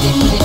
Thank you.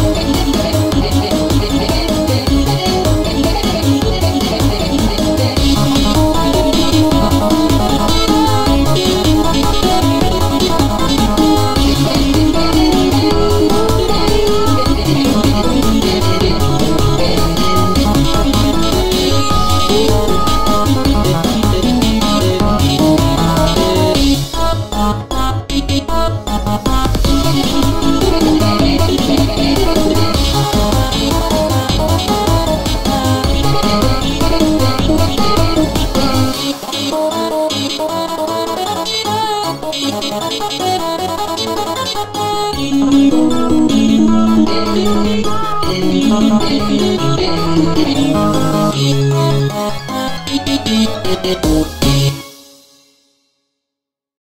Thank you.